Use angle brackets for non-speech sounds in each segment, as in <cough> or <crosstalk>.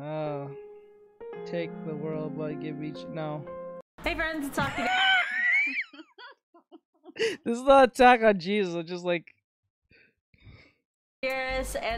Oh. Take the world, but give each. No. Hey friends, it's Aki. <laughs> <laughs> this is not attack on Jesus. It's just like Iris,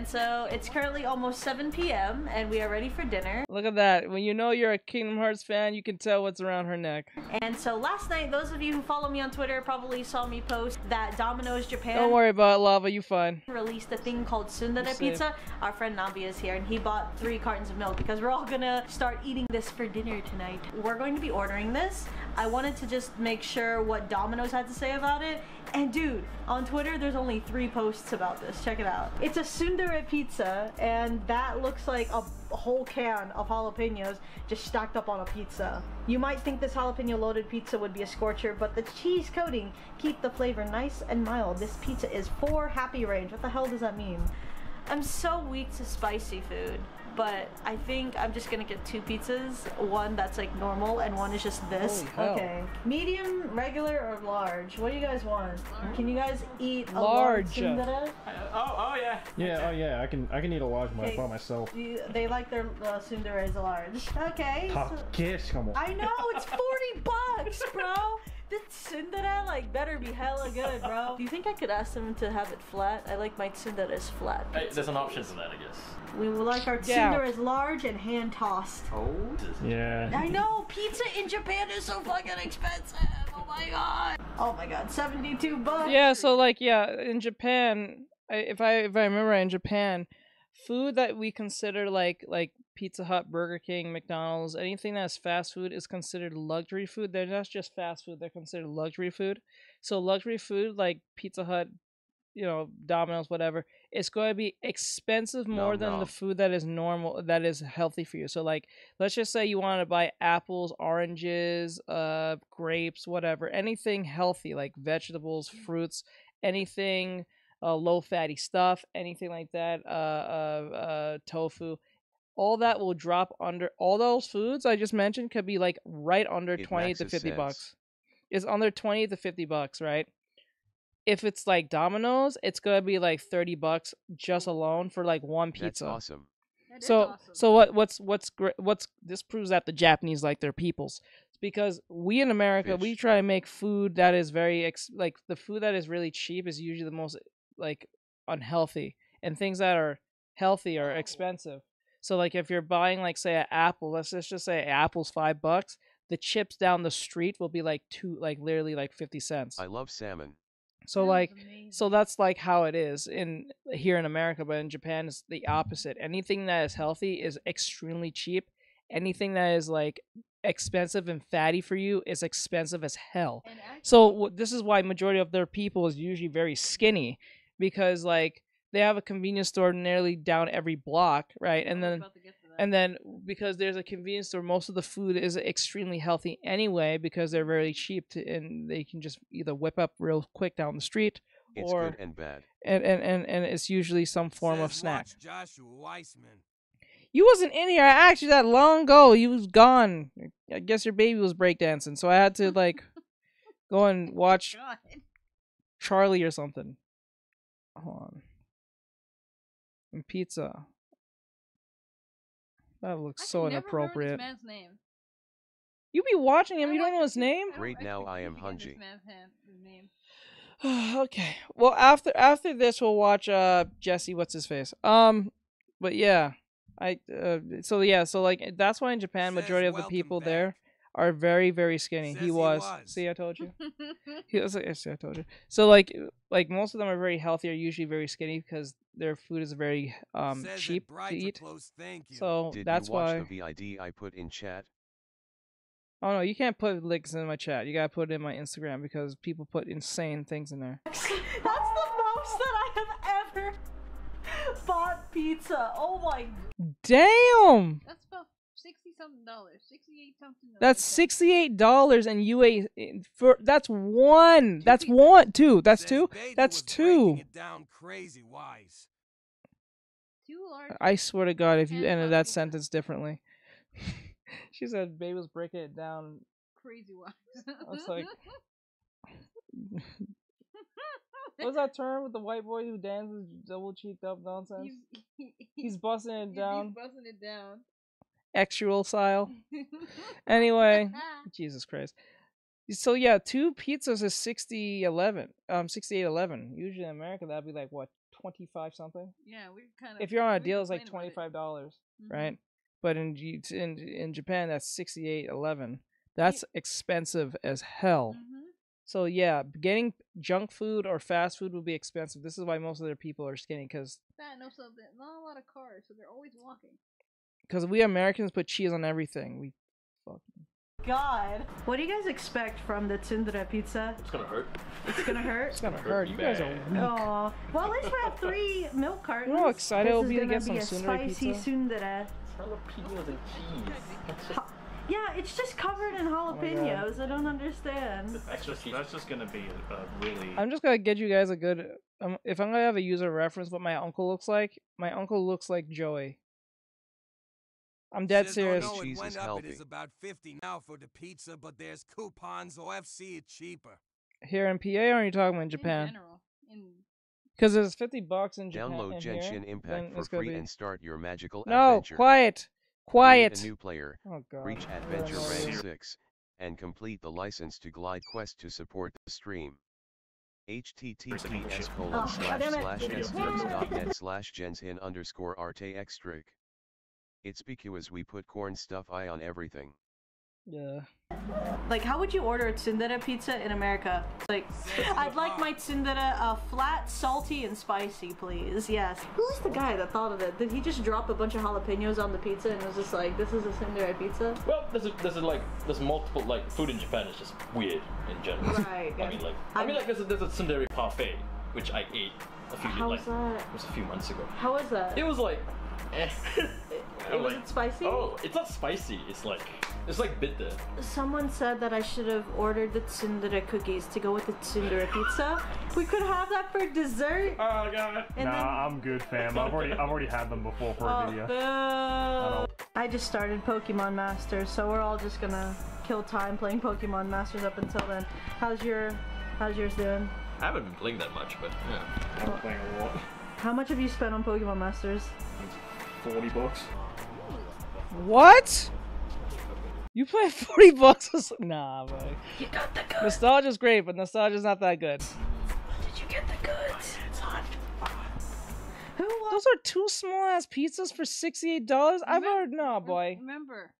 and so it's currently almost 7 p.m. and we are ready for dinner. Look at that. When you know you're a Kingdom Hearts fan, you can tell what's around her neck. And so last night, those of you who follow me on Twitter probably saw me post that Domino's Japan Don't worry about it, Lava. You fine. released a thing called Tsundere safe. pizza. Our friend Nabi is here and he bought three cartons of milk because we're all gonna start eating this for dinner tonight. We're going to be ordering this. I wanted to just make sure what Domino's had to say about it. And dude, on Twitter there's only three posts about this. Check it out. It's a Tsundere pizza and that looks like a whole can of jalapenos just stacked up on a pizza. You might think this jalapeno loaded pizza would be a scorcher, but the cheese coating keep the flavor nice and mild. This pizza is for happy range. What the hell does that mean? I'm so weak to spicy food, but I think I'm just gonna get two pizzas. One that's like normal, and one is just this. Okay. Medium, regular, or large? What do you guys want? Can you guys eat a Large. large tsundere? Oh, oh yeah. Yeah, oh yeah, I can I can eat a large Okay. by myself. You- they like their uh, tsunderes large. Okay. so- Takeshi, come on. I know it's forty bucks, bro. <laughs> The tsundere like better be hella good, bro. <laughs> Do you think I could ask them to have it flat? I like my tsunderes flat. Hey, there's an option for that, I guess. We would like our Yeah. tsunderes large and hand tossed. Oh. Yeah. I know pizza in Japan is so fucking expensive. Oh my god. Oh my god, seventy-two bucks. Yeah, so like yeah, in Japan, I, if I if I remember right, in Japan, food that we consider like like Pizza Hut, Burger King, McDonald's, anything that's fast food is considered luxury food. They're not just fast food; they're considered luxury food. So luxury food like Pizza Hut, you know, Domino's, whatever, it's going to be expensive more than no. the food that is normal, that is healthy for you. So like, let's just say you want to buy apples, oranges, uh, grapes, whatever, anything healthy like vegetables, fruits, anything uh, low fatty stuff, anything like that, uh, uh, uh, tofu. All that will drop under all those foods I just mentioned could be like right under It twenty to fifty sense. bucks. It's under twenty to fifty bucks, right? If it's like Domino's, it's gonna be like thirty bucks just alone for like one That's pizza. awesome. So so what what's what's great what's this proves that the Japanese like their peoples It's because we in America we try to make food that is very ex- like the food that is really cheap is usually the most like unhealthy and things that are healthy are oh. expensive. So like if you're buying like say an apple, let's just just say apple's 5 bucks, the chips down the street will be like two like literally like 50 cents. I love salmon. So like so that's like how it is in here in America, but in Japan it's the opposite. Anything that is healthy is extremely cheap. Anything that is like expensive and fatty for you is expensive as hell. So wh- this is why majority of their people is usually very skinny because like they have a convenience store nearly down every block, right? And then and then because there's a convenience store, most of the food is extremely healthy anyway because they're very cheap to, and they can just either whip up real quick down the street It's or good and bad. and, and, and, and it's usually some form of snack. watch Joshua Weissman. You wasn't in here. I asked you that long ago. You was gone. I guess your baby was breakdancing, so I had to like go and <laughs> watch Charlie or something. Hold on. And pizza. That looks so inappropriate. man's name. You be watching him. I You don't know his name. I Right now I am forgetting hungry. man's hand- his name. <sighs> okay. Well, after after this, we'll watch uh Jesse. What's his face? Um, but yeah, I uh, so yeah, so like that's why in Japan, Says majority of the people back. there are very very skinny. Says he he was. was. See, I told you. <laughs> He was. like, See, I told you. So like like most of them are very healthy. Are usually very skinny because their food is very um Says cheap to eat. close thank you. So Did that's you watch why. the VID I put in chat? Oh no, you can't put links in my chat. You gotta put it in my Instagram because people put insane things in there. <laughs> That's the most that I have ever bought pizza. Oh my god. Damn. That's about sixty something dollars, sixty-eight something. That's sixty eight dollars and UA for that's one. That's one. Two. That's two. Beta That's was two. It down crazy wise. Two large. I swear to God, if you And ended that pizza. sentence differently. <laughs> she said babe was breaking it down. crazy wise. I was like- <laughs> What's that term with the white boy who dances double cheeked up nonsense? he's, he, He's busting it he's, down. He's busting it down. Actual style. <laughs> Anyway, <laughs> Jesus Christ. So yeah, two pizzas is 60 11. Um 68 11. Usually in America that'd be like what, 25 something? yeah, we're kind of. If you're on a deal it's like about it. $25, Mhm. right? But in in in Japan that's 68 11. That's expensive as hell. Mhm. So yeah, getting junk food or fast food will be expensive. This is why most of their people are skinny cuz That and also not a lot of cars, so they're always walking. Cuz we Americans put cheese on everything. We fucking God. What do you guys expect from the tsundere pizza? It's gonna hurt. It's gonna hurt. it's gonna hurt. You guys are weak. Oh, well, at least we have three milk cartons. You know how excited this I'll be to gonna get some be a tsundere spicy pizza? tsundere. Jalapenos and cheese. That's Yeah, it's just covered in Oh jalapenos. I don't understand. extra cheese. That's just gonna be a, a really. I'm just gonna get you guys a good. Um, if I'm gonna have a user reference, what my uncle looks like. My uncle looks like Joey. I'm dead Says, oh, serious. Oh, no, it Cheese went up. It healthy. is about 50 now for the pizza, but there's coupons. OFC it cheaper. Here in PA, or are you talking about in In Japan? general, in Because it's 50 bucks in Japan. Download and here, Genshin then Impact for free be- and start your magical No, adventure. quiet, Create quiet. a new player, Oh god. reach adventure annoying. rank 6, and complete the license to Glide Quest to support the stream. https colon Oh, slash slash slash genshin underscore artextric. It's because we put corn stuff eye on everything. Yeah. Like, how would you order a tsundere pizza in America? Like, I'd like my tsundere uh, flat, salty, and spicy, please. Yes. Who's the guy that thought of it? Did he just drop a bunch of jalapenos on the pizza and was just like, this is a tsundere pizza? Well, there's a, there's a, like there's multiple like food in Japan is just weird in general. Right. I mean like I mean like there's a, there's a tsundere parfait which I ate a few How like was that? it was a few months ago. How was that? It was like eh. <laughs> It- was like, it spicy? Oh, it's not spicy. It's like it's like bitter. Someone said that I should have ordered the tsundere cookies to go with the tsundere pizza. We could have that for dessert. Oh god. And nah, then I'm good, fam. I've already I've already had them before for a Oh, video. boo. I just started Pokemon Masters, so we're all just gonna kill time playing Pokemon Masters up until then. How's your How's yours doing? I haven't been playing that much, but yeah. I'm playing a lot. How much have you spent on Pokemon Masters? Forty bucks. What? You play <laughs> 40 bucks? or so- Nah, bro. You got the goods. Nostalgia's great, but nostalgia's not that good. Did you get the goods? Who? Those are two small ass pizzas for $68? I've Remem- heard, nah, boy. Remember,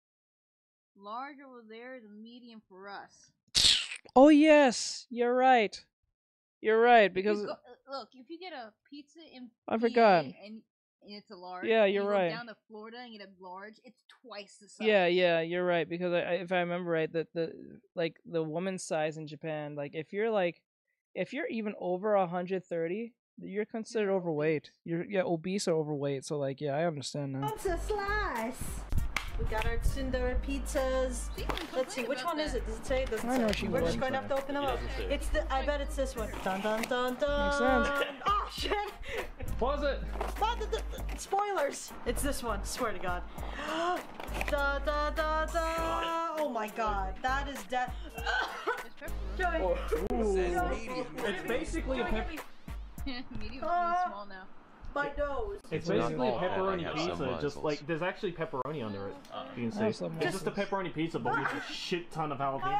large over there is a medium for us. Oh, yes. You're right. You're right, If you because. go- uh, look, if you get a pizza in I forgot. and, and it's a large, Yeah, you're you right. Down to Florida and get a large, it's twice the size. Yeah, yeah, you're right because I, I, if I remember right, that the like the woman's size in Japan, like if you're like, if you're even over 130, you're considered overweight. You're yeah obese or overweight. So like yeah, I understand now. Wants a slice. We got our tsundere pizzas. Let's see, which one is it? Does it say? Does it I know say? she We're just going to have to open them up. doesn't. It's the. I bet it's this one. Dun dun dun dun. Makes sense. Oh shit! Pause it. Ah, the- the- the- Spoilers! It's this one, swear to God. <gasps> da da da da! Oh my god, that is death. It's <laughs> Joey, Says Joey. It's basically a Joey, pep- get <laughs> medium is small now. My nose. It's not basically a all bad, I pepperoni have some pizza. Just muscles. like there's actually pepperoni under it. You can see. some It's just a pepperoni pizza, but with a <laughs> shit ton of jalapenos on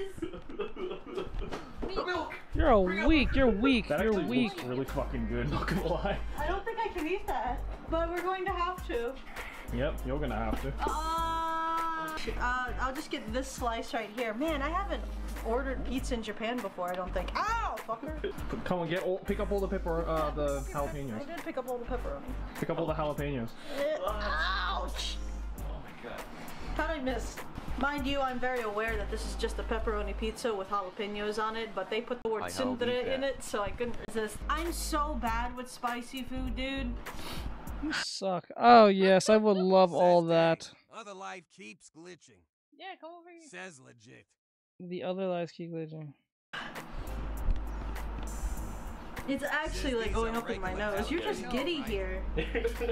it. Guys! <laughs> You're a weak. You're <laughs> weak. That You're actually weak. looks really fucking good. Not gonna lie. I don't think I can eat that, but we're going to have to. Yep, you're gonna have to. Uh, uh, I'll just get this slice right here. Man, I haven't ordered pizza in Japan before, I don't think. Ow, fucker! Come on, get all, pick up all the pepper, uh, the jalapenos. I jalapenos. did pick up all the pepperoni. Pick up all the jalapenos. Uh, ouch! How'd I miss? Mind you, I'm very aware that this is just a pepperoni pizza with jalapenos on it, but they put the word I held tsundere you in it, so I couldn't resist. I'm so bad with spicy food, dude. You suck. Oh yes, I would love all that. Other life keeps glitching. Yeah, come over here. Says legit. The other lies keep glitching. It's actually like going up in my regular nose. You're just giddy here. <laughs>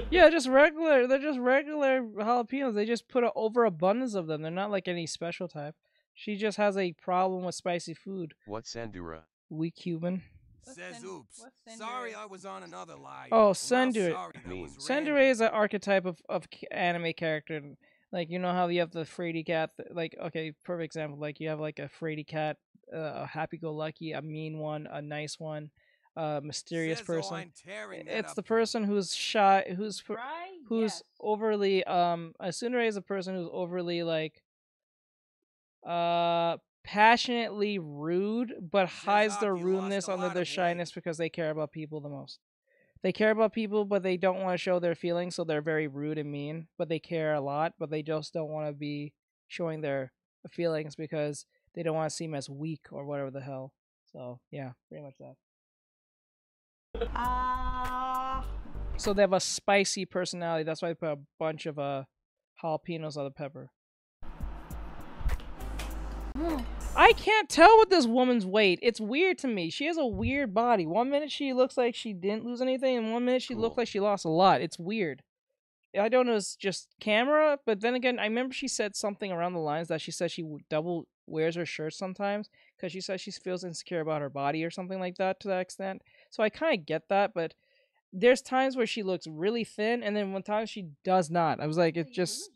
Yeah, just regular. They're just regular jalapenos. They just put an overabundance of them. They're not like any special type. She just has a problem with spicy food. What Sandura? Weak Cuban. What's Says oops. Sorry I was on another line. Oh, Sandura. Sendere. sorry, that Mean. was random. Sandere is an archetype of, of anime character. Like you know how you have the fraidy cat. th- Like okay, perfect example. Like you have like a fraidy cat, uh, a happy-go-lucky, a mean one, a nice one, a mysterious "Oh, person. I'm tearing that It's the person who's shy, who's Right? who's Yes. overly um. A tsundere is a person who's overly like, uh, passionately rude, but hides their "Ock, you lost rudeness under their of weight." shyness because they care about people the most. They care about people, but they don't want to show their feelings, so they're very rude and mean. But they care a lot, but they just don't want to be showing their feelings because they don't want to seem as weak or whatever the hell. So yeah, pretty much that. Ah. So they have a spicy personality. That's why they put a bunch of uh jalapenos on the pepper. I can't tell with this woman's weight. It's weird to me. She has a weird body. One minute she looks like she didn't lose anything, and one minute she looked Cool. like she lost a lot. It's weird. I don't know. It's just camera, but then again, I remember she said something around the lines that she said she double wears her shirt sometimes because she says she feels insecure about her body or something like that to that extent. So I kind of get that, but there's times where she looks really thin, and then one time she does not. I was like, it's just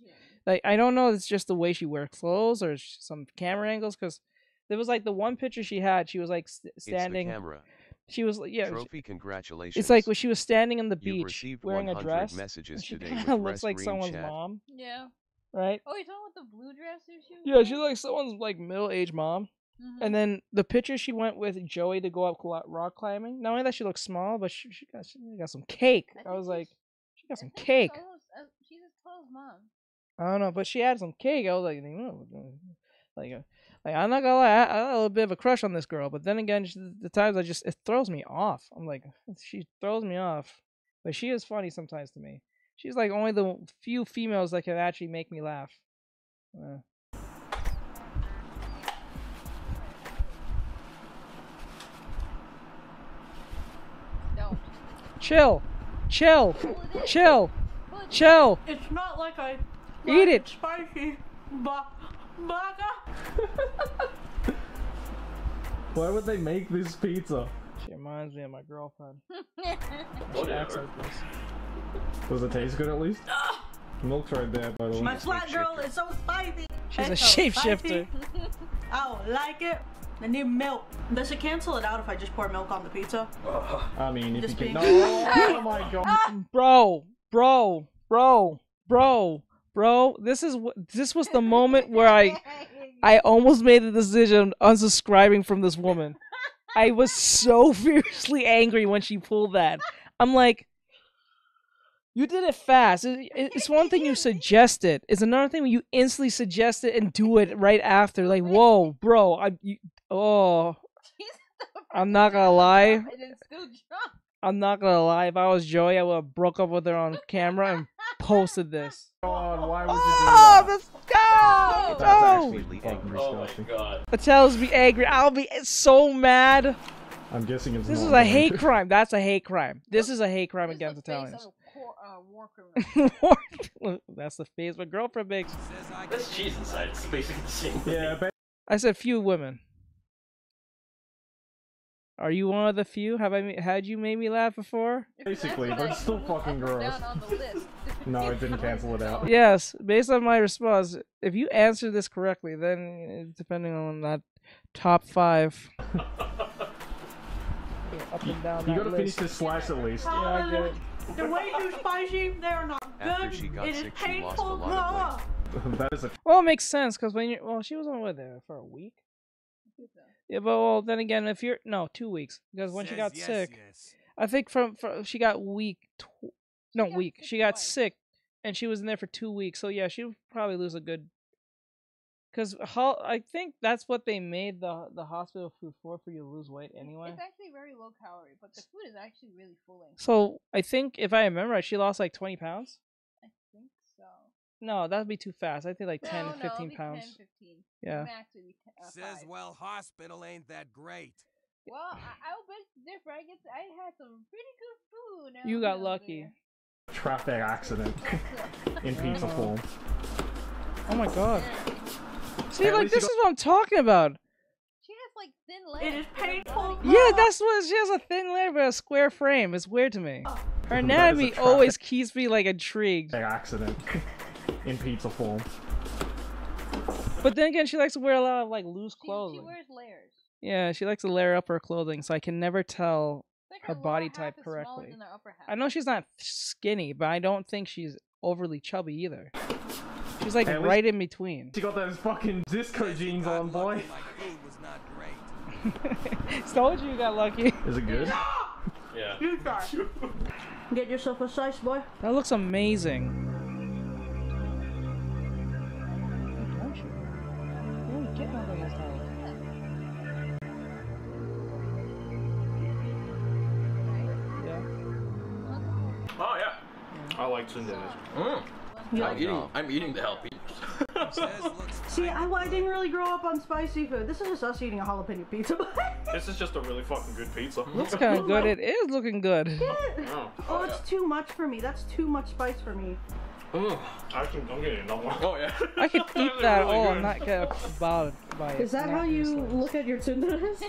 like I don't know. It's just the way she wears clothes or some camera angles because there was like the one picture she had. She was like st- It's the standing. camera. She was like- yeah. sh- Trophy congratulations. It's like when she was standing on the beach wearing a dress. messages she kind of looks like someone's chat. mom, Yeah. right? Oh, you're talking about the blue dress issue? Yeah, she's like someone's like middle-aged mom. Mhm. And then the picture she went with Joey to go up rock climbing. Not only that she looks small, but she, she got she got some cake. I I, was like, she got I some cake. She's, almost, uh, she's as tall as mom. I don't know, but she had some cake. I was like, "No, like, uh, like I'm not gonna lie, I, I had a little bit of a crush on this girl. But then again, she, the times I just it throws me off. I'm like, <sighs> she throws me off, but she is funny sometimes to me. She's like only the few females that can actually make me laugh. Uh, chill, chill, Pull it in. chill, Pull it in. chill. It's not like I. Eat like it. Spicy. Ba- <laughs> baga. Why would they make this pizza? She reminds me of my girlfriend. <laughs> She acts Whatever. like this. Does it taste good at least? <laughs> Ah! Milk's right there, by the way. My flat girl is so spicy. She's a It's so shapeshifter. spicy. I don't like it. I need milk. Does it cancel it out if I just pour milk on the pizza? Uh, I mean, if Just you can. being- No! <laughs> Oh my god! bro, bro, bro, bro, bro. This is what this was the moment where I I almost made the decision unsubscribing from this woman. I was so <laughs> fiercely angry when she pulled that. I'm like, you did it fast. It- it- It's one thing you suggest it. It's another thing when you instantly suggest it and do it right after. Like, whoa, bro. I, you, oh, <laughs> I'm not gonna lie. And it's still drunk. I'm not gonna lie. If I was Joey, I would have broke up with her on camera and posted this. God, <laughs> why would you do Oh, that? let's go! That's Oh, actually angry. Oh my god. it tells me angry. I'll be so mad. I'm guessing it's This not is a hate <laughs> crime. That's a hate crime. This is a hate crime This against the Italians. of a cor- uh. That's the face my girlfriend makes. Says I This cheese inside is basically the same thing. Yeah, I said few women. Are you one of the few? Have I ma- had you made me laugh before? Basically, but it's still fucking gross. down on the list. <laughs> No, it didn't cancel it out. Yes, based on my response, if you answer this correctly, then uh, depending on that top five, <laughs> up and down you that gotta finish list. this slice at least. Yeah, I get it. They're way too spicy. They're not After good. she got it is sick, she lost a painful. lot of <laughs> that is a Well, it makes sense because when you well, she was only there for a week. Yeah, but well, then again, if you're no two weeks because when she Says got yes, sick, yes. I think from, from she got week, tw- no got week. She got twice. sick, and she was in there for two weeks. So yeah, she would probably lose a good. Because ho- I think that's what they made the the hospital food for for you to lose weight anyway. It's actually very low calorie, but the food is actually really filling. So I think if I remember right, she lost like twenty pounds. I think so. No, that'd be too fast. I think like 10, no, no, 15 it'll be pounds. 10, 15. Yeah. Max would be 10, uh, Says, five. well, hospital ain't that great. Well, I, I'll bet it's different. I get to, I had some pretty good food. You got lucky. there. traffic accident <laughs> in pizza form. Oh my god. See, like this is what I'm talking about. She has like thin legs. It is painful. Yeah, that's what she has a thin leg but a square frame. It's weird to me. Her That is a anatomy always keeps me like intrigued. Traffic accident. <laughs> in pizza form. But then again, she likes to wear a lot of like loose She, she wears layers. Yeah, she likes to layer up her clothing, so I can never tell. Like Her lower body half type is correctly. than upper half. I know she's not skinny, but I don't think she's overly chubby either. She's like At right in between. She got those fucking disco jeans on, boy. My not great. <laughs> Told you you got lucky. Is it good? Yeah. Get yourself a size, boy. That looks amazing. Yeah. I like sundaes. Mm. You I'm like eating. I'm eating the jalapenos. <laughs> See, I, I didn't really grow up on spicy food. This is just us eating a jalapeno pizza. <laughs> This is just a really fucking good pizza. <laughs> Looks kind of good. It is looking good. Oh, oh, it's too much for me. That's too much spice for me. I can, I'm getting another one. Oh yeah. I could eat that. really Oh, I'm not gonna bothered by it. Is that how you useless. look at your tsunderes?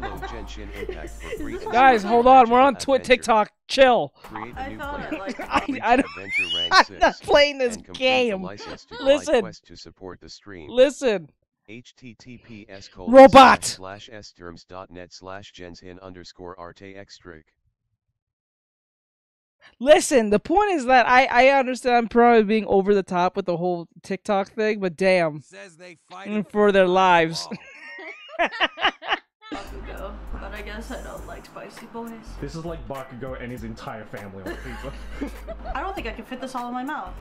<laughs> Guys, hold on. We're on adventure. Twi- TikTok. Chill. Create a I new thought it like I, Reach I don't, adventure <laughs> rank I'm not playing this game. To Listen. Listen. Quest to support the stream. Listen. https Robot. slash sterms.net slash genshin underscore artextric. Listen, the point is that I I understand I'm probably being over the top with the whole TikTok thing, but damn, says they fight Mm, for their lives. <laughs> wall. Bakugo, but I guess I don't like spicy boys. This is like Bakugo and his entire family on pizza. <laughs> I don't think I can fit this all in my mouth.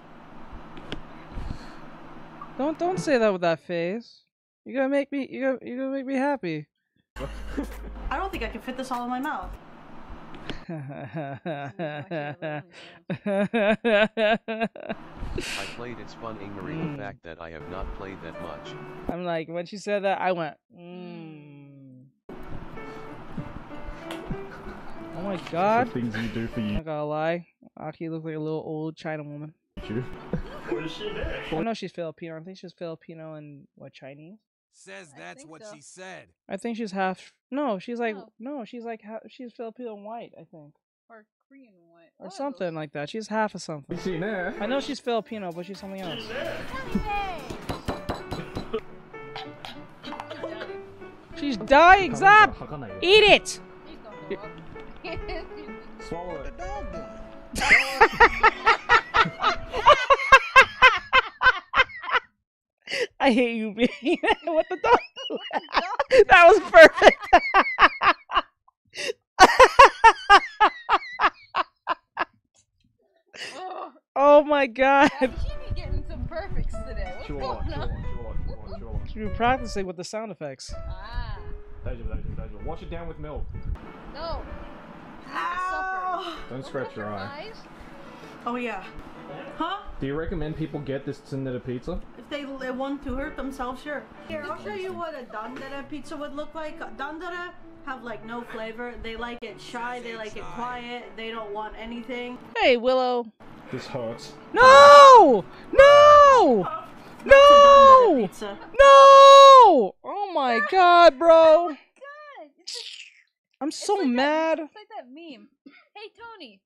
don't don't say that with that face. You're gonna make me you're gonna, you're gonna make me happy. I don't think I can fit this all in my mouth. <laughs> I played it's fun ignoring Mm. the fact that I have not played that much. I'm like when she said that I went. Mm. Oh my the god! things you do for I'm you. not gonna lie, Aki looks like a little old China woman. What is she? I know she's Filipino. I think she's Filipino and what Chinese. Says I that's think what so. she said. I think she's half. No, she's like No. no, she's like ha- she's Filipino and white. I think or Korean white. or One of something like that. She's half of something. You see there? I know she's Filipino, but she's something else. She's dying. Zap! Eat it! Please don't go up. Swallow it. I hate you being <laughs> what the dog. <laughs> that was perfect. <laughs> Oh my god. I keep be getting some perfects today. What's Chill going out, chill on? chill chill chill. Should be practicing with the sound effects. Ah. Wash it down with milk. no. Ow! <gasps> Don't scratch your eye. Eyes? Oh yeah. Huh? Do you recommend people get this Tsundere pizza? If they, they want to hurt themselves, sure. Here, I'll show you what a dandere pizza would look like. Dandere have like no flavor. They like it shy. They like it quiet. They don't want anything. Hey, Willow. This hurts. No! No! No! pizza. No! Oh my god, bro. <laughs> Oh god, it's, just, I'm it's so like mad. That, it's like that meme. Hey Tony,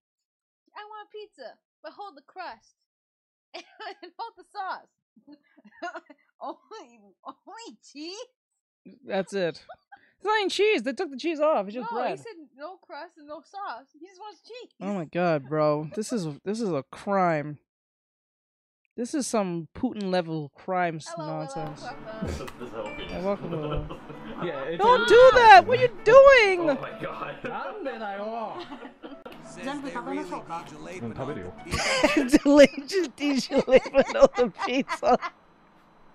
I want a pizza, but hold the crust and <laughs> hold the sauce. <laughs> only, only cheese? That's it. It's not even cheese. They took the cheese off. It's just no, he said no crust and no sauce. He just wants cheese. Oh my god, bro. This is this is a crime. This is some Putin level crime Hello, nonsense. Hello, <laughs> welcome. Yeah, welcome, Yeah, it's Don't do that! What are you doing? Oh my god. Says Zen, they put that on the really need sofa. Jalapeno Mm, have it to you. pizza. Delete just DJ Lemon on the pizza.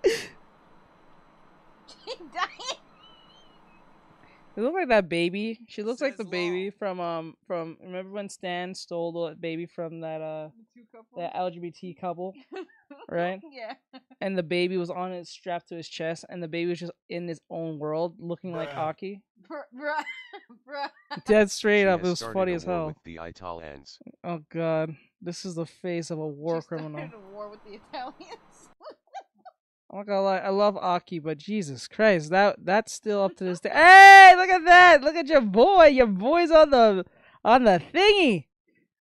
It <laughs> <laughs> looked like that baby. She looks like the baby from um from remember when Stan stole the baby from that uh The two couples. that LGBT couple, <laughs> right? Yeah. And the baby was on his strapped to his chest, and the baby was just in his own world, looking like <gasps> Aki. Bruh, bruh, bruh. <laughs> Dead straight up, it was funny as hell. With the Italians. Oh god, this is the face of a war She criminal. a war with the Italians. I'm not gonna lie, I love Aki, but Jesus Christ, that that's still up to this day. <laughs> Hey, look at that! Look at your boy. Your boy's on the on the thingy,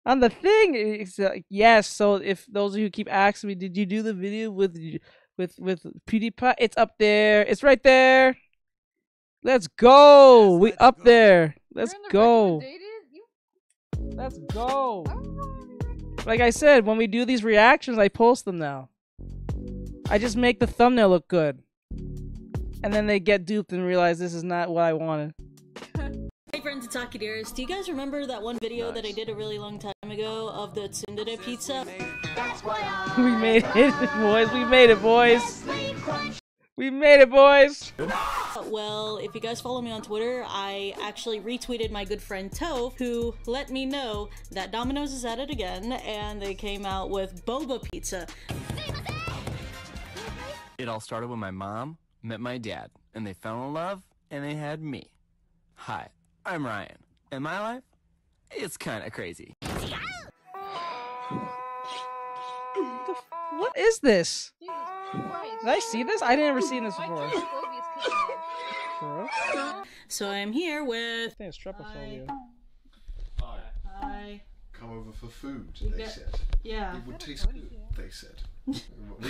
on the thing. It's like, yes. So if those of you keep asking me, did you do the video with with with PewDiePie? It's up there. It's right there. Let's go. we up there. Let's go. Let's go. Like I said, when we do these reactions, I post them now. I just make the thumbnail look good. And then they get duped and realize this is not what I wanted. <laughs> Hey friends, it's Akidearest. Do you guys remember that one video that I did a really long time ago of the tsundere pizza? <laughs> We made it, <laughs> boys. We made it, boys. We made it, boys. Well, if you guys follow me on Twitter, I actually retweeted my good friend Tove, who let me know that Domino's is at it again, and they came out with boba pizza. It all started when my mom met my dad, and they fell in love, and they had me. Hi, I'm Ryan, and my life, it's kind of crazy. What is this? Jesus Christ. Did I see this? I didn't ever seen this before. Phobia's kicking in. For real? So I'm here with. I think it's trypophobia. Hi. Come over for food, You they get- said. Yeah. It would taste good, they said. <laughs>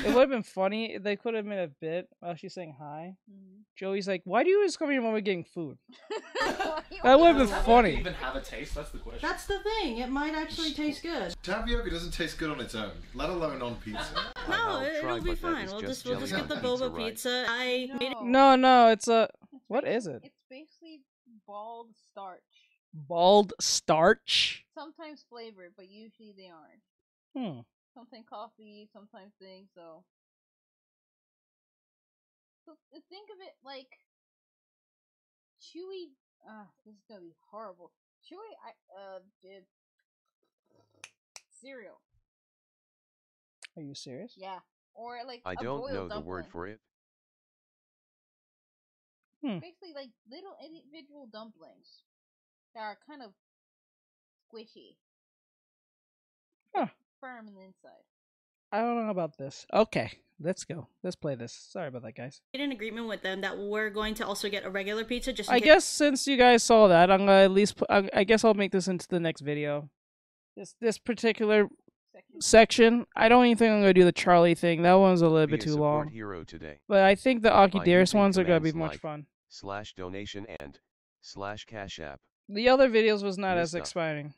It would have been funny. They could have made a bit while she's saying hi. Mm. Joey's like, "Why do you always come here when we're getting food?" <laughs> That would have been funny. Even have a taste? That's the question. That's the thing. It might actually taste good. Tapioca doesn't taste good on its own, let alone on pizza. <laughs> No, it, tried, it'll be fine. We'll just just we'll just get the on pizza, boba right? pizza. I made it. No, no, it's a. What is it? It's basically bald starch. Bald starch. Sometimes flavored, but usually they aren't. Hmm. Sometimes coffee, sometimes things. So, so think of it like chewy. Ah, this is gonna be horrible. Chewy, I uh, did cereal. Are you serious? Yeah, or like I a don't boiled know the word for it. Hmm. Basically, like little individual dumplings that are kind of squishy, Huh. firm in the inside. I don't know about this. Okay, let's go. Let's play this. Sorry about that, guys. made an agreement with them that we're going to also get a regular pizza. Just I case- guess since you guys saw that, I'm gonna at least. Put, I, I guess I'll make this into the next video. This this particular section, I don't even think I'm gonna do the Charlie thing. That one's a little Be bit a too long. hero today. But I think the Aki By Dearest ones are gonna be much like fun. Slash donation and slash cash app. The other videos was not as stuff. exciting.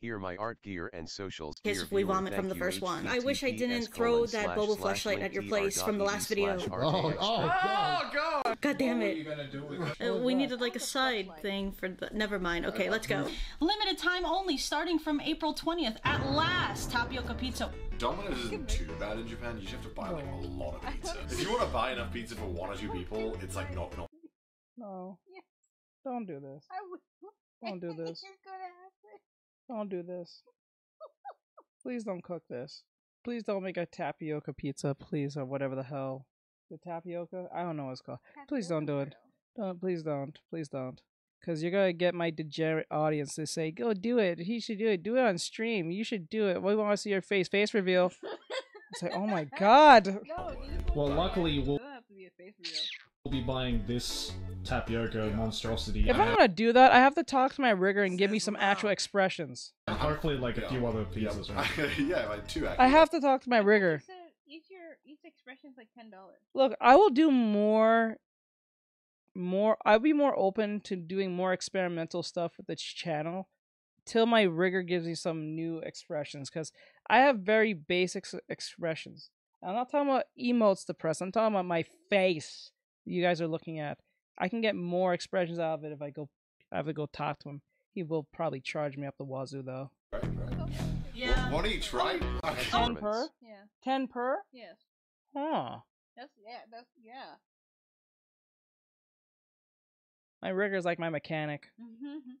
Here my art gear and socials. in case we viewer, vomit from the first one. I wish I didn't throw that bubble flashlight at your link place from the last video. slash Oh, oh, God. God damn it. gonna do with Uh, we needed like a side thing for the. Never mind. Okay, let's go. <laughs> Limited time only, starting from April 20th. At last, tapioca pizza. Domino's isn't too bad in Japan, you just have to buy like a lot of pizza. <laughs> If you want to buy enough pizza for one or two people, it's like not not No. Don't do this. I would. Don't do this. You're gonna have to. Don't do this. Please don't cook this. Please don't make a tapioca pizza, please, or whatever the hell. The tapioca? I don't know what it's called. Please don't do it. Don't, please don't. Please don't. Because you're going to get my degenerate audience to say, go do it. He should do it. Do it on stream. You should do it. We want to see your face. Face reveal. <laughs> It's like, oh my god. No, Well, luckily, we'll it doesn't have to be a face reveal. be buying this tapioca monstrosity. If I'm and going to do that, I have to talk to my rigger and give me some actual expressions. hopefully, like a few other pizzas. Right? <laughs> yeah, like two actually. I have to talk to my rigger. Each, uh, each your each expression's like ten dollars. Look, I will do more more I'll be more open to doing more experimental stuff with the channel till my rigger gives me some new expressions cuz I have very basic expressions. I'm not talking about emotes to press. I'm talking about my face you guys are looking at. I can get more expressions out of it if I go I have to go talk to him. He will probably charge me up the wazoo though. Right, right. Yeah. One each, right? Okay. 10 per? Yeah. 10 per? Yes. Huh. That's yeah. That's yeah. My rigger's like my mechanic.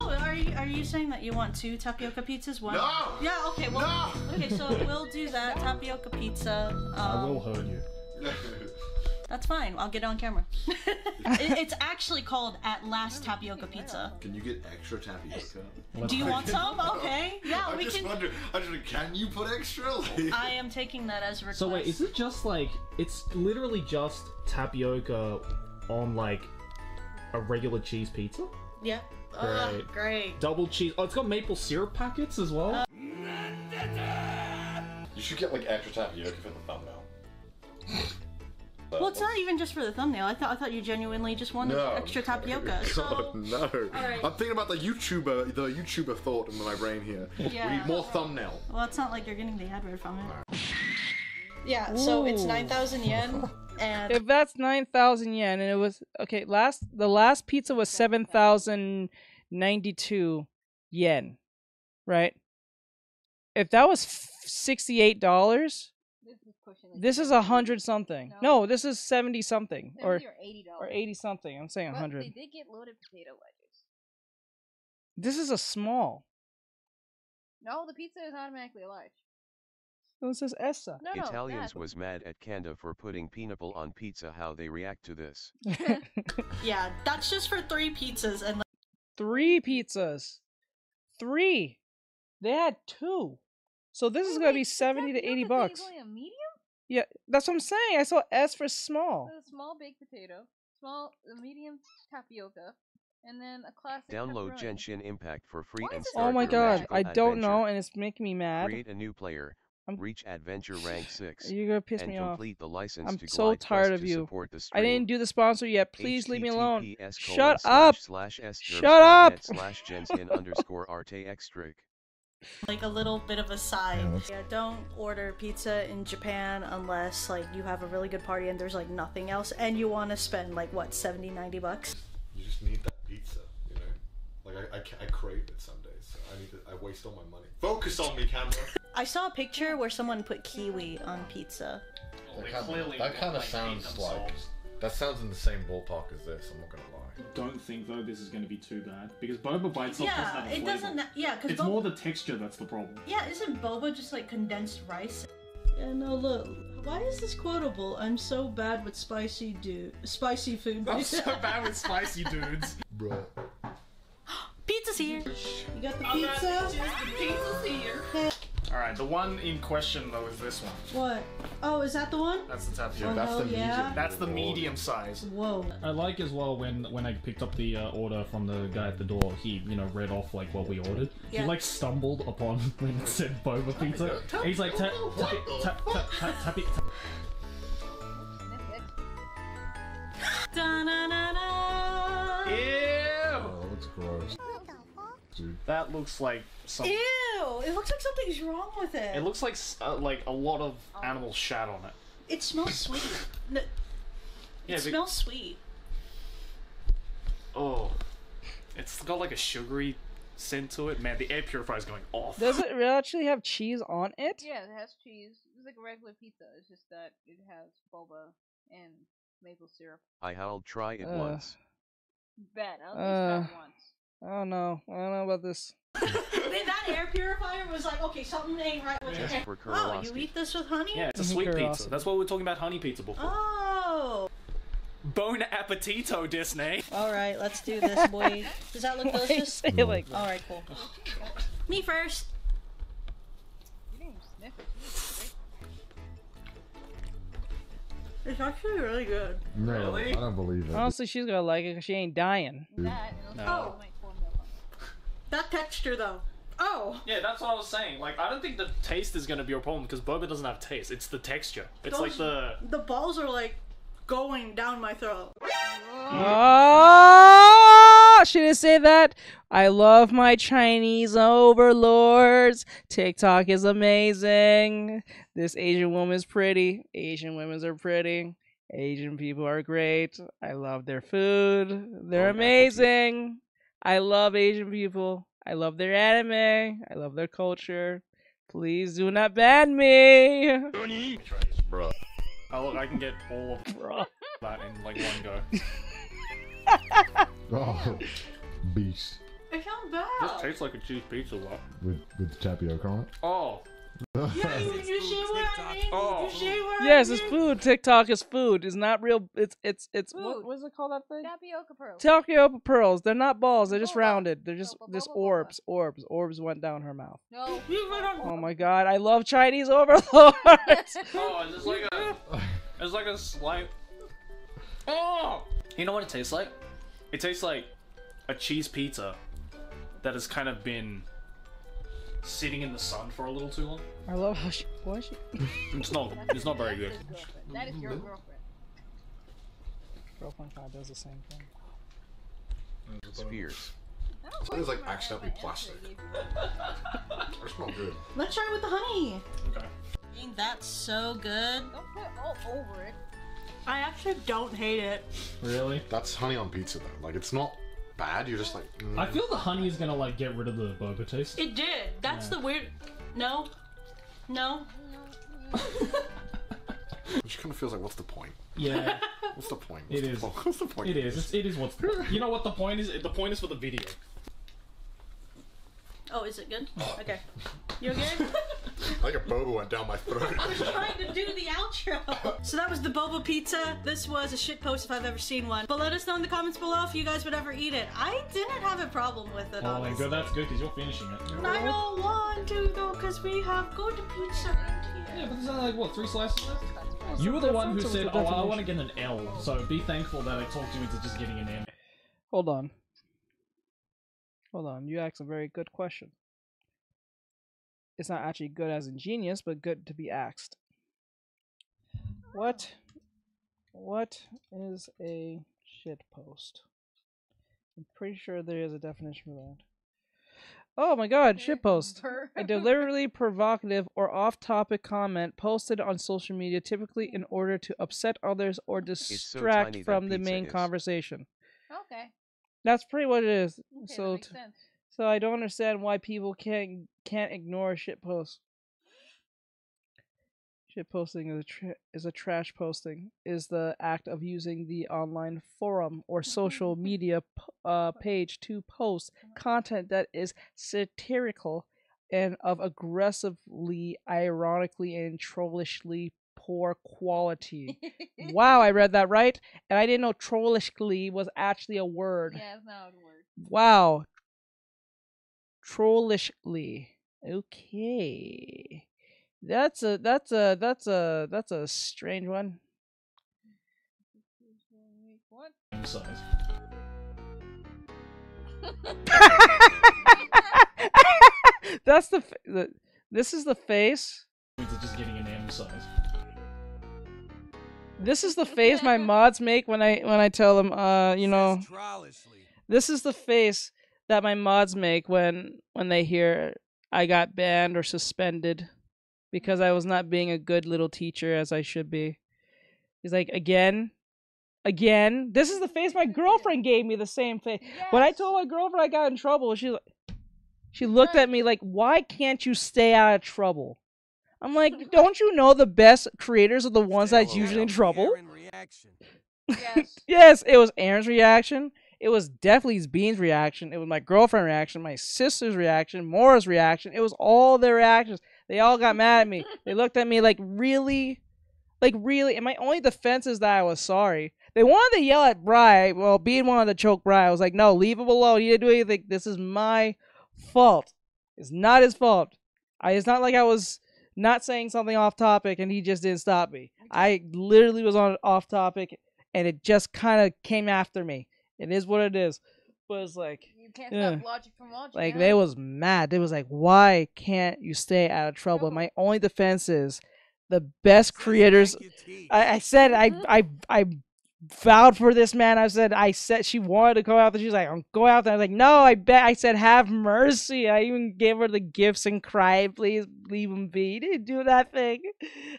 Oh, are you are you saying that you want two tapioca pizzas? One. No! Yeah. Okay. Well. No! Okay. So we'll do that <laughs> tapioca pizza. Um, I will hurt you. <laughs> That's fine. I'll get it on camera. <laughs> It- it's actually called At Last Tapioca Pizza. Can you get extra tapioca? Do you want some? Okay. Yeah, I we just can. wonder. I just wonder, can you put extra? <laughs> I <laughs> am taking that as a request. So wait, is it just like it's literally just tapioca on like a regular cheese pizza? Yeah. Ugh, Great. great. Double cheese. Oh, it's got maple syrup packets as well. Uh, you should get like extra tapioca for the thumbnail. Well, it's not even just for the thumbnail. I thought I thought you genuinely just wanted No. extra tapioca. <laughs> God, So no. Alright. I'm thinking about the YouTuber, the YouTuber thought in my brain here. Yeah. We need more thumbnail. well, it's not like you're getting the ad read from it. Yeah. So it's Ooh. nine thousand yen, <laughs> and If that's nine thousand yen, and it was okay. Last the last pizza was seven thousand ninety two yen, right? If that was sixty eight dollars, This is pushing. Like this is a hundred something. No, this is seventy something or 70 or eighty dollars. or eighty something. I'm saying a But hundred. They did get loaded potato wedges. This is a small. No, the pizza is automatically a large. So This is Essa. No, no, Italians that- was mad at Canada for putting pineapple on pizza. How they react to this? <laughs> <laughs> yeah, that's just for three pizzas, and like, Three pizzas. Three. They had two. So this is gonna be seventy to eighty bucks. only a medium. Yeah, that's what I'm saying. I saw S for small. So a small baked potato, small, medium tapioca, and then a classic. Download pepperoni. Genshin Impact for free and oh start Oh my your god, magical I don't adventure. know, and it's making me mad. Create a new player. I'm- Reach adventure rank <sighs> 6. You're gonna piss and me off. complete the license I'm to so Glide tired Quest of to you. support the I stream. didn't do the sponsor yet. Please leave me alone. https Shut colon up. slash slash s Shut dot up. net slash <laughs> genshin underscore artextric. Like a little bit of a side. Yeah, don't order pizza in Japan unless like you have a really good party and there's like nothing else, and you want to spend like what 70, 90 bucks. You just need that pizza, you know? Like, I, I, I crave it some days, so I need to, I waste all my money. Focus on me, camera! I saw a picture where someone put kiwi on pizza. That kinda, that kind of sounds like. That sounds in the same ballpark as this, I'm not gonna lie. Don't think though this is going to be too bad because boba by itself Yeah, doesn't have a it flavor. doesn't. Yeah, because It's more the texture that's the problem. Yeah, isn't boba just like condensed rice? Yeah, no, look. Why is this quotable? I'm so bad with spicy dude, spicy food. I'm so bad with spicy dudes. <laughs> Bro. <gasps> Pizza's here. You got the I got pizza. The pizza's here. All right, the one in question though is this one. What? Oh, is that the one? That's the tapioca. Oh, That's the hell yeah. medium. That's the medium size. Whoa. I like as well when when I picked up the uh, order from the guy at the door, he you know read off like what we ordered. Yeah. He like stumbled upon <laughs> when it said boba pizza. He's like tap tap it, tap tap tap tap it. tap- Da-na-na-na. Ew. Oh, that looks gross. Dude. That looks like some. Ew! It looks like something's wrong with it. It looks like uh, like a lot of animal shat on it. It smells sweet. <coughs> No, Yeah, it but- smells sweet. Oh, it's got like a sugary scent to it. Man, the air purifier is going off. Does it <laughs> actually have cheese on it? Yeah, it has cheese. It's like a regular pizza. It's just that it has boba and maple syrup. I howled try it Uh. once. Bet. I'll Uh, just try it once. I don't know. I don't know about this. <laughs> that air purifier was like, okay, something ain't right with Just it. for Oh, you eat this with honey? Yeah, it's a sweet pizza. That's what we were talking about honey pizza before. Oh. Bon appetito, Disney. All right, let's do this, boy. <laughs> Does that look delicious? say it like All right, cool. Me first. You didn't even sniff it. Jesus, It's actually really good. No, Really? I don't believe it. Honestly, she's gonna like it because she ain't dying. That and No. also oh. corn milk on it. That texture, though. Oh. Yeah, that's what I was saying. Like, I don't think the taste is gonna be a problem because boba doesn't have taste. It's the texture. It's like the. The balls are like going down my throat. Oh, should didn't say that. I love my Chinese overlords. TikTok is amazing. This Asian woman is pretty. Asian women are pretty. Asian people are great. I love their food. They're oh, Bon appetit. amazing. I love Asian people. I love their anime. I love their culture. Please do not ban me. Bro. Oh look, I can get all of Bruh. that in like one go. <laughs> Oh, beast. It sounds This tastes like a cheese pizza, what? With, with tapioca on it. Oh, Yeah, you, you see what I mean? Oh. You see what Yes, I it's food. TikTok is food. It's not real. It's it's it's what, Food. what is it called that thing? Tapioca pearls. Tapioca pearls. They're not balls. They're just Boba. rounded. They're just Boba, just boba, boba. orbs. Orbs. Orbs went down her mouth. no. <laughs> You put on- Oh my god! I love Chinese overlords. <laughs> oh, it's just like a. It's like a slight. Oh, you know what it tastes like? It tastes like a cheese pizza that has kind of been sitting in the sun for a little too long. I love how she. Why she? <laughs> It's not. It's not very good. That is your mm-hmm. girlfriend. Girlfriend kind of does the same thing. Spheres. It's like accidentally plastic. That's <laughs> not good. Let's try it with the honey. Okay. Ain't that so good? Don't put all over it. I actually don't hate it. Really? That's honey on pizza though. Like it's not bad. You're just like. mm. I feel the honey is gonna like get rid of the boba taste. It did. That's Yeah. the weird. No. No. It just kind of feels like, what's the point? Yeah, <laughs> What's the point? What's it the is. point? <laughs> What's the point? It of is. this? It's, it is what's. The point. You know what the point is? The point is for the video. Oh, is it good? Okay. You okay? <laughs> <laughs> Like a boba went down my throat. I was trying to do the outro. So that was the boba pizza. This was a shit post if I've ever seen one. But let us know in the comments below if you guys would ever eat it. I didn't have a problem with it. Oh, then honestly. good. That's good because you're finishing it. I don't want to though, because we have good pizza around Yeah, but there's only like what three slices left. You were the one who said, "Oh, I want to get an L." So be thankful that I talked you into just getting an M. Hold on. Hold on. You asked a very good question. It's not actually good as ingenious, but good to be asked. What? What is a shit post? I'm pretty sure there is a definition for that. Oh my god, shit post. <laughs> A deliberately provocative or off topic comment posted on social media, typically in order to upset others or distract tiny that from the main is. conversation. Okay. That's pretty what it is. Okay, so, that makes t- sense. so I don't understand why people can't can't ignore shit post. Shit posting is a tra- is a trash posting. Is the act of using the online forum or social <laughs> media p- uh, page to post content that is satirical and of aggressively, ironically, and trollishly poor quality. wow, I read <laughs> that right, and I didn't know trollishly was actually a word. Yeah, it's not a word. Wow. Trollishly. Okay. That's a that's a that's a that's a strange one. What? M size. that's the, f- the this is the face. Into just getting an M size. This is the face my mods make when I when I tell them uh you know this is the face that my mods make when when they hear I got banned or suspended because I was not being a good little teacher as I should be. He's like again again this is the face my girlfriend gave me the same face. When I told my girlfriend I got in trouble she like she looked at me like why can't you stay out of trouble? I'm like <laughs> don't you know the best creators are the ones that's usually in trouble? <laughs> Yes. yes, it was Aaron's reaction. It was definitely Bean's reaction. It was my girlfriend's reaction, my sister's reaction, Mora's reaction. It was all their reactions. They all got mad at me. They looked at me like, really? Like, really? And my only defense is that I was sorry. They wanted to yell at Bry. Well, Bean wanted to choke Bry. I was like, no, leave him alone. He didn't do anything. This is my fault. It's not his fault. I, it's not like I was not saying something off topic and he just didn't stop me. I literally was on off topic and it just kind of came after me. It is what it is. But it's like, You can't yeah. stop logic from logic. like huh? they was mad. They was like, why can't you stay out of trouble? My only defense is the best creators. I, I said I <laughs> I I vowed for this man. I said I said she wanted to go out there. She's like, I'm going out there. I was like, no, I bet. I said, have mercy. I even gave her the gifts and cried, please leave him be. He didn't do that thing.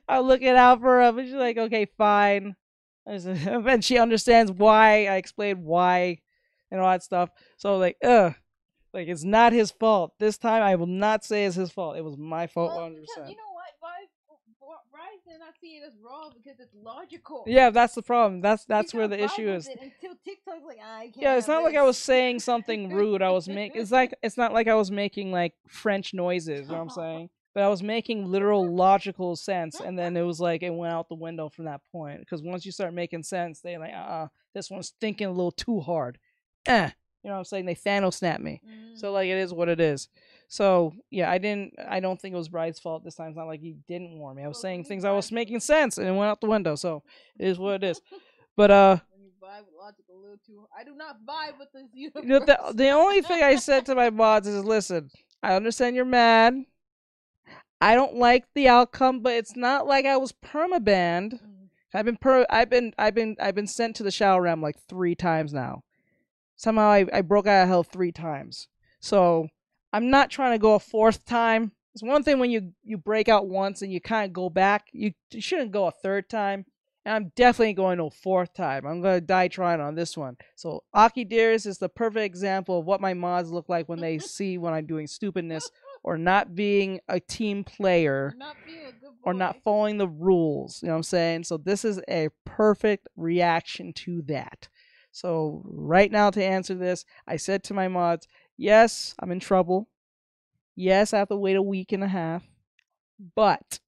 I'm looking out for him, and she's like, okay, fine. <laughs> And she understands why. I explained why and all that stuff. So like, ugh. Like it's not his fault. This time I will not say it's his fault. It was my fault Well, 100%. because you know what? Bryce, Bryce did not see it as wrong because it's logical. Yeah, that's the problem. That's that's where the issue is. Until TikTok's like, I can't. Yeah, it's not like I was saying something <laughs> rude. I was making it's like it's not like I was making like French noises, you know what I'm saying? But I was making literal logical sense and then it was <laughs> like it went out the window from that point because once you start making sense, they like, "Uh, this one's thinking a little too hard." Eh. You know what I'm saying? They Thanos snap me. So like it is what it is. So yeah, I didn't. I don't think it was Bride's fault this time. It's not like he didn't warn me. I was saying things I was making sense, and it went out the window. So it is what it is. <laughs> But uh, vibe with logic a little too. I do not vibe with this universe. You know, the, the only thing I said to my mods is, listen, I understand you're mad. I don't like the outcome, but it's not like I was permabanned. Mm-hmm. I've been per I've been I've been I've been sent to the shower realm like three times now. Somehow I, I broke out of hell three times. So I'm not trying to go a fourth time. It's one thing when you you break out once and you kind of go back. You, you shouldn't go a third time. And I'm definitely going to a fourth time. I'm gonna die trying on this one. So Aki Dearest is the perfect example of what my mods look like when they <laughs> see when I'm doing stupidness or not being a team player Not a or not following the rules. You know what I'm saying? So this is a perfect reaction to that. So right now to answer this, I said to my mods, yes, I'm in trouble. Yes, I have to wait a week and a half. But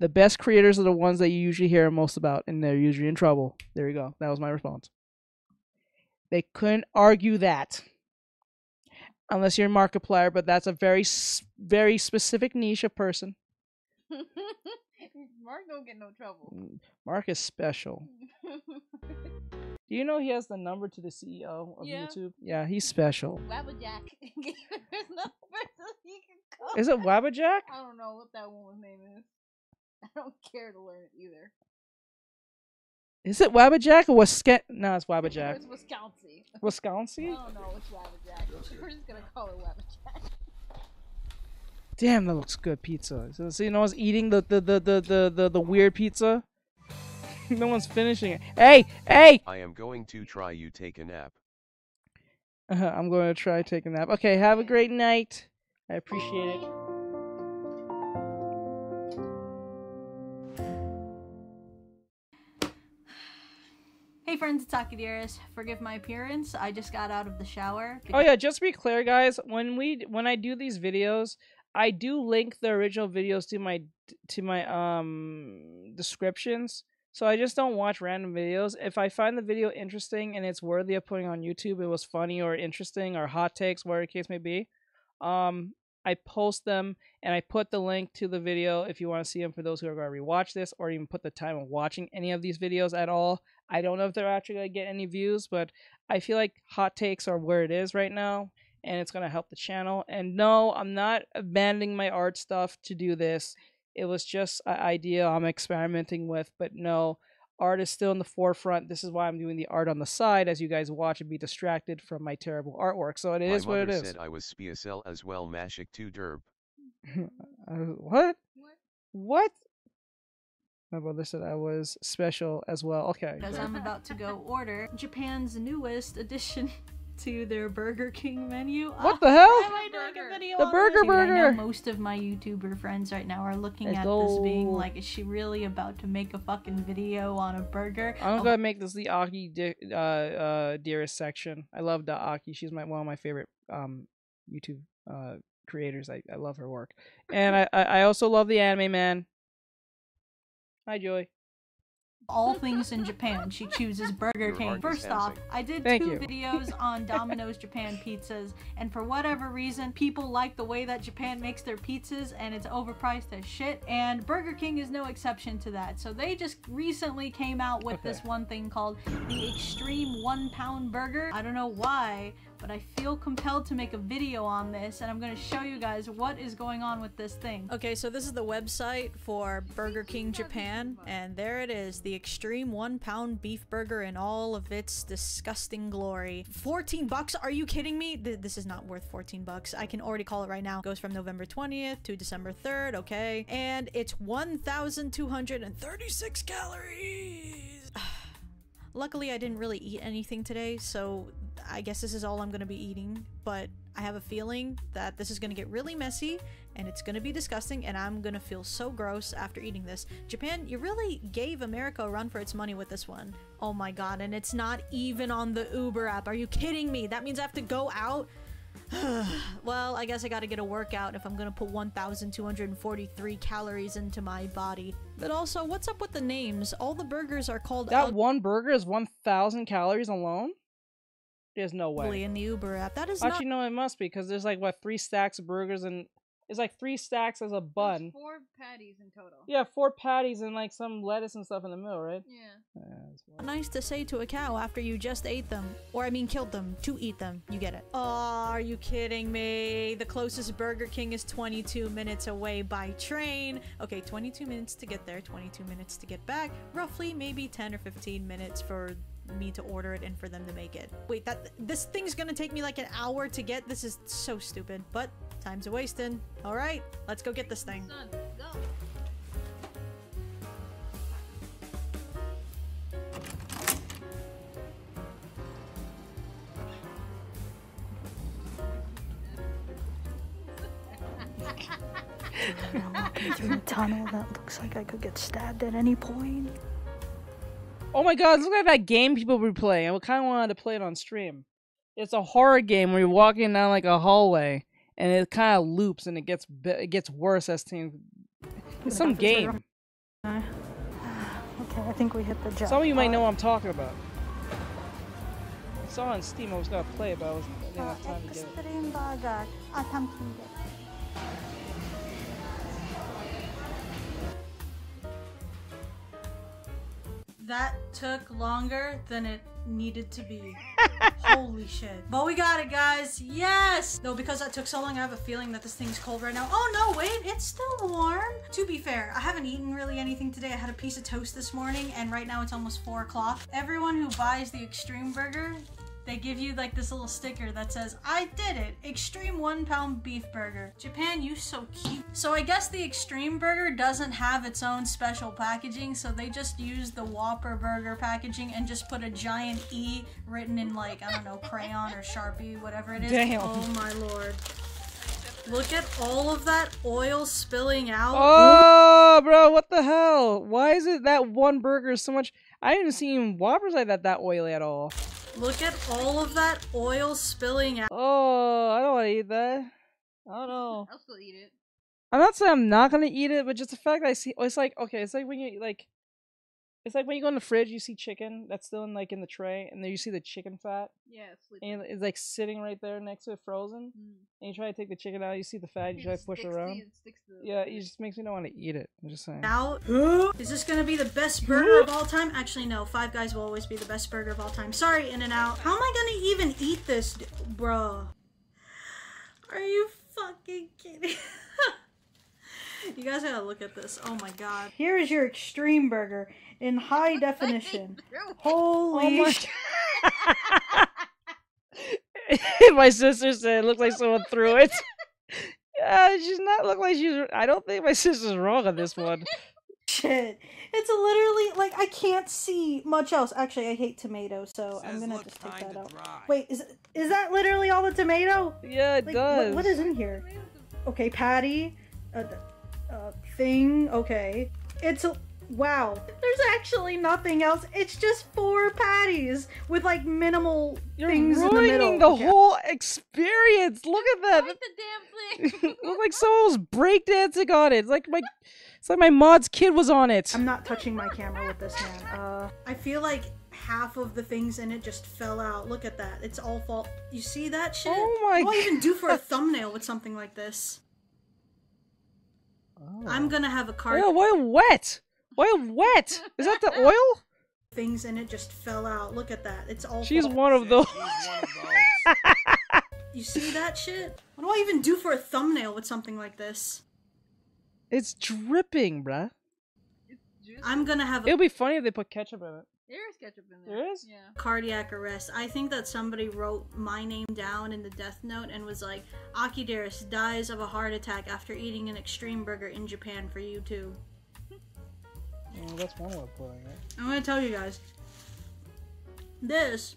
the best creators are the ones that you usually hear most about, and they're usually in trouble. There you go. That was my response. They couldn't argue that. Unless you're a Markiplier, but that's a very, very specific niche of person. <laughs> Mark don't get no trouble. Mm, Mark is special. <laughs> Do you know he has the number to the CEO of Yeah. YouTube? Yeah, he's special. Wabbajack. <laughs> There's no person he can call. Is it Wabbajack? I don't know what that woman's name is. I don't care to learn it either. Is it Wabbajack or Wisconsin? No, it's Wabbajack. It's Wisconsin. Wisconsin? I don't know. It's Wabbajack. We're just gonna call it Wabbajack. Damn, that looks good pizza. So, so you know, I was eating the the, the, the, the, the the weird pizza. <laughs> no one's finishing it. Hey, hey! I am going to try you take a nap. Uh, I'm going to try taking a nap. Okay, have a great night. I appreciate it. Hey friends, it's Aki. Forgive my appearance. I just got out of the shower. Oh yeah, just to be clear, guys, when we when I do these videos, I do link the original videos to my to my um descriptions. So I just don't watch random videos. If I find the video interesting and it's worthy of putting on YouTube, it was funny or interesting or hot takes, whatever the case may be, um, I post them and I put the link to the video if you want to see them for those who are going to rewatch this or even put the time of watching any of these videos at all. I don't know if they're actually going to get any views, but I feel like hot takes are where it is right now and it's going to help the channel. And no, I'm not abandoning my art stuff to do this. It was just an idea I'm experimenting with, but no, art is still in the forefront. This is why I'm doing the art on the side as you guys watch and be distracted from my terrible artwork. So it My is what mother it is. said I was SPSL as well Mashik 2 derb. <laughs> Uh, what? What? My brother said I was special as well. Okay. Because I'm about to go order Japan's newest addition <laughs> to their Burger King menu. What Ah, the hell? Why am I doing a video The on Burger this? Dude, I know Burger. most of my YouTuber friends right now are looking Let's at this being like, is she really about to make a fucking video on a burger? I'm Oh, gonna make this the Aki di- uh, uh, dearest section. I love the Aki. She's my one of my favorite um YouTube uh creators. I, I love her work, and I I I also love the anime man. Hi Joy. All things in Japan. She chooses Burger King. heart is First off. I did Thank two you. videos <laughs> on Domino's Japan pizzas, and for whatever reason, people like the way that Japan makes their pizzas, and it's overpriced as shit. And Burger King is no exception to that. So they just recently came out with this one thing called the Extreme One Pound Burger. I don't know why. But I feel compelled to make a video on this, and I'm going to show you guys what is going on with this thing. Okay, so this is the website for Burger King Japan, and there it is the extreme one pound beef burger in all of its disgusting glory. 14 bucks? Are you kidding me? Th- this is not worth 14 bucks. I can already call it right now. Goes from November 20th to December 3rd, okay? And it's 1,236 calories. <sighs> Luckily, I didn't really eat anything today, so I guess this is all I'm gonna be eating. But I have a feeling that this is gonna get really messy and it's gonna be disgusting, and I'm gonna feel so gross after eating this. Japan, you really gave America a run for its money with this one. Oh my god, and it's not even on the Uber app. Are you kidding me? That means I have to go out? <sighs> well, I guess I gotta get a workout if I'm gonna put 1,243 calories into my body. But also, what's up with the names? All the burgers are called That one burger is 1,000 calories alone. There's no way. in the Uber app. That is Actually, not. no, it must be because there's like what three stacks of burgers and It's like three stacks as a bun. Four patties in total. Yeah, four patties and like some lettuce and stuff in the middle, right? Yeah. Nice to say to a cow after you just ate them. Or, I mean, killed them to eat them. You get it. Oh, are you kidding me? The closest Burger King is 22 minutes away by train. Okay, 22 minutes to get there, 22 minutes to get back. Roughly maybe 10 or 15 minutes for me to order it and for them to make it. Wait, that this thing's gonna take me like an hour to get. This is so stupid. But time's a wasting. All right, let's go get this thing. Son, go. I'm through a tunnel that looks like I could get stabbed at any point. Oh my god, look at that game people were playing. I kind of wanted to play it on stream. It's a horror game where you're walking down like a hallway and it kind of loops and it gets it gets worse as things. It's some game. Uh, Okay, I think we hit the jackpot. Some of you might know what I'm talking about. I saw on Steam. I was gonna play it, but I was I didn't have time to get it. That took longer than it needed to be. <laughs> Holy shit. But we got it, guys. Yes! Though, because that took so long, I have a feeling that this thing's cold right now. Oh, no, wait. It's still warm. To be fair, I haven't eaten really anything today. I had a piece of toast this morning, and right now it's almost 4 o'clock. Everyone who buys the Extreme Burger, they give you like this little sticker that says, I did it! Extreme one pound beef burger. Japan, you so cute. So I guess the Extreme Burger doesn't have its own special packaging, so they just use the Whopper Burger packaging and just put a giant E written in like, I don't know, crayon or Sharpie, whatever it is. Damn. Oh my lord. Look at all of that oil spilling out. Oh, bro, what the hell? Why is it that one burger is so much? I haven't seen Whoppers like that that oily at all. Look at all of that oil spilling out. Oh, I don't want to eat that. I don't know. I'll still eat it. I'm not saying I'm not gonna eat it, but just the fact that I see, it's like okay, it's like when you like, it's like when you go in the fridge, you see chicken that's still in like in the tray, and then you see the chicken fat, Yeah, it's and it's like sitting right there next to it, frozen. Mm. And you try to take the chicken out, you see the fat, you It try to push it around. you, it sticks to Yeah, it just makes me not want to eat it. I'm just saying. out. Is this gonna be the best burger of all time? Actually, no. Five Guys will always be the best burger of all time. Sorry, In and Out. How am I gonna even eat this, d- bruh? Are you fucking kidding? <laughs> you guys gotta look at this. Oh my god. Here is your extreme burger in high <laughs> definition. Holy Oh my sh- <laughs> my sister said it looked like someone threw it. <laughs> yeah, she's not look like she's. I don't think my sister's wrong on this one. shit. It's literally like I can't see much else. Actually, I hate tomatoes, so I'm gonna just take that out. Wait, is is that literally all the tomato? Yeah, it Like, does. What, what is in here? Okay, patty, uh, uh, thing. Okay, it's a wow. There's actually nothing else. It's just four patties with like minimal You're things in the middle. ruining the Okay. whole experience. Look at that. Look the damn thing. <laughs> Look like someone was breakdancing on it. It's like my, it's like my mod's kid was on it. I'm not touching my camera with this hand. Uh, I feel like half of the things in it just fell out. Look at that. It's all fall. You see that shit? Oh my What do I even do for a thumbnail with something like this? I'm gonna have a card. Oh, why wet? Why wet? Is that the oil? Things in it just fell out. Look at that. It's all. She's one of <laughs> those. You see that shit? What do I even do for a thumbnail with something like this? It's dripping, bruh. I'm gonna have It'll be funny if they put ketchup in it. There is ketchup in there. There is? Yeah. cardiac arrest. I think that somebody wrote my name down in the death note and was like, Akidearest dies of a heart attack after eating an extreme burger in Japan for you too. Yeah, that's one way of putting it. I'm gonna tell you guys. This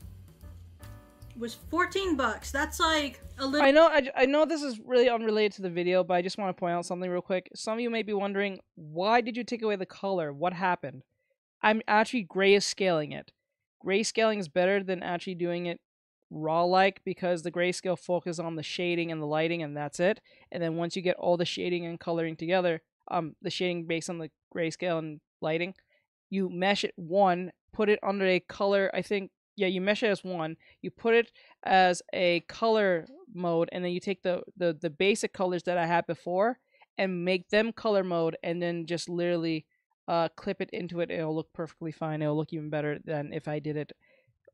was 14 bucks. That's like a little. I know, I, I know this is really unrelated to the video, but I just want to point out something real quick. Some of you may be wondering, why did you take away the color? What happened? I'm actually grayscaling it. Grayscaling is better than actually doing it raw like because the grayscale focuses on the shading and the lighting and that's it. And then once you get all the shading and coloring together, um, the shading based on the grayscale and lighting, you mesh it one, put it under a color, I think yeah, you mesh it as one. You put it as a color mode, and then you take the the the basic colors that I had before and make them color mode, and then just literally uh clip it into it. It'll look perfectly fine. It'll look even better than if I did it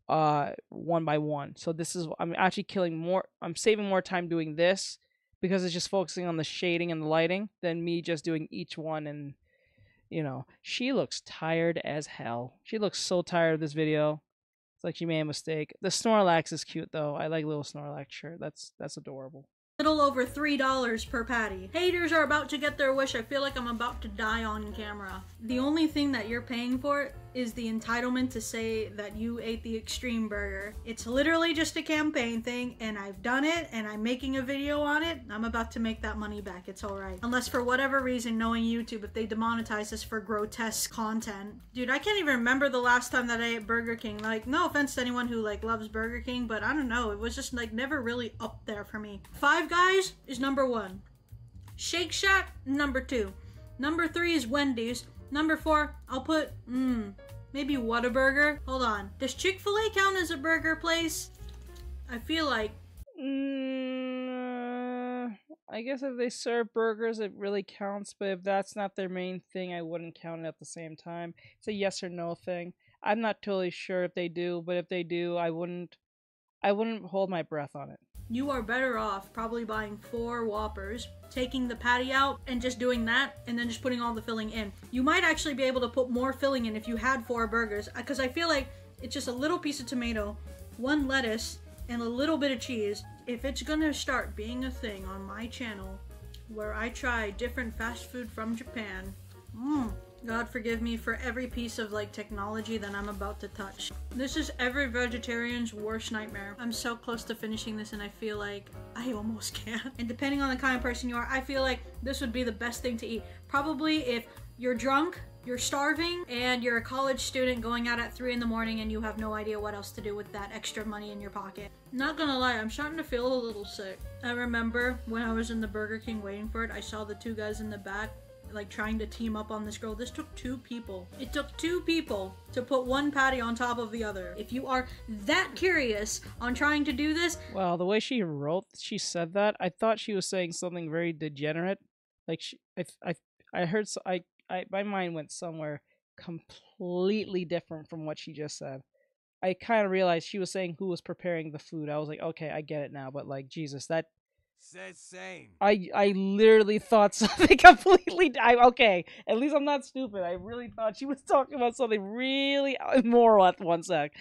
uh one by one. So this is I'm actually killing more. I'm saving more time doing this because it's just focusing on the shading and the lighting than me just doing each one and you know she looks tired as hell she looks so tired of this video it's like she made a mistake the snorlax is cute though i like little snorlax shirt that's that's adorable little over three dollars per patty. Haters are about to get their wish. I feel like I'm about to die on camera. The only thing that you're paying for is the entitlement to say that you ate the extreme burger. It's literally just a campaign thing and I've done it and I'm making a video on it. I'm about to make that money back. It's alright. Unless for whatever reason, knowing YouTube, if they demonetize this for grotesque content. Dude, I can't even remember the last time that I ate Burger King. Like, no offense to anyone who like loves Burger King, but I don't know. It was just like never really up there for me. Five Guys is number one. Shake Shack, number two. Number three is Wendy's. Number four, I'll put, mmm, maybe Whataburger. Hold on. Does Chick fil A count as a burger place? I feel like. Mm, I guess if they serve burgers, it really counts. But if that's not their main thing, I wouldn't count it at the same time. It's a yes or no thing. I'm not totally sure if they do, but if they do, I wouldn't. I wouldn't hold my breath on it. You are better off probably buying four Whoppers, taking the patty out, and just doing that, and then just putting all the filling in. You might actually be able to put more filling in if you had four burgers, uh, because I feel like it's just a little piece of tomato, one lettuce, and a little bit of cheese. If it's gonna start being a thing on my channel where I try different fast food from Japan, mmm, God forgive me for every piece of like technology that I'm about to touch. This is every vegetarian's worst nightmare. I'm so close to finishing this and I feel like I almost <laughs> can't. And depending on the kind of person you are, I feel like this would be the best thing to eat. Probably if you're drunk, you're starving, and you're a college student going out at 3 in the morning and you have no idea what else to do with that extra money in your pocket. Not gonna lie, I'm starting to feel a little sick. I remember when I was in the Burger King waiting for it, I saw the two guys in the back like trying to team up on this girl. This took two people. It took two people to put one patty on top of the other. If you are that curious on trying to do this, Well, the way she wrote, she said that. I thought she was saying something very degenerate. Like she, I, I, I heard. So, I, I, my mind went somewhere completely different from what she just said. I kind of realized she was saying who was preparing the food. I was like, okay, I get it now. But like, Jesus, that. I I literally thought <laughs> something completely. I, okay, at least I'm not stupid. I really thought she was talking about something really uh, immoral at one sec.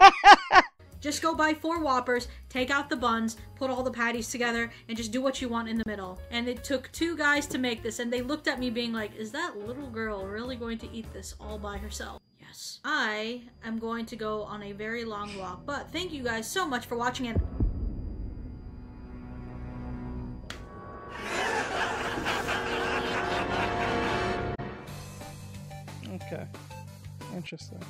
<laughs> just go buy four Whoppers, take out the buns, put all the patties together, and just do what you want in the middle. And it took two guys to make this, and they looked at me being like, is that little girl really going to eat this all by herself? Yes. I am going to go on a very long walk, but thank you guys so much for watching and Okay, interesting.